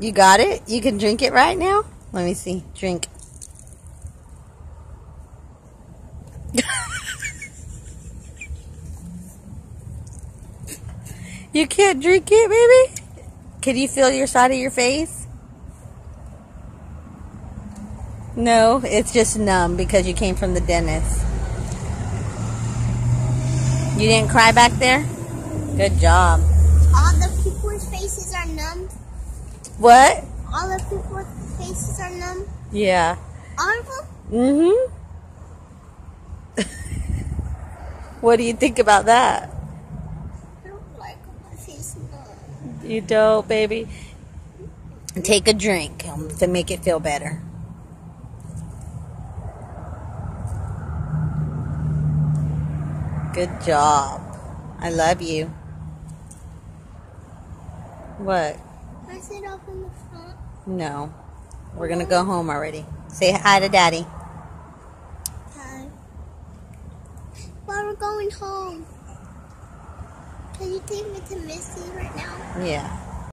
You got it? You can drink it right now? Let me see. Drink. you can't drink it, baby? Can you feel your side of your face? No, it's just numb because you came from the dentist. You didn't cry back there? Good job. All the people's faces are numb. What? All the people's faces are numb. Yeah. All of them? Mm-hmm. what do you think about that? I don't like my face numb. You don't, baby. Take a drink um, to make it feel better. Good job. I love you. What? Can I sit up in the front? No. We're going to go home already. Say hi to daddy. Hi. But we're going home. Can you take me to Missy right now? Yeah.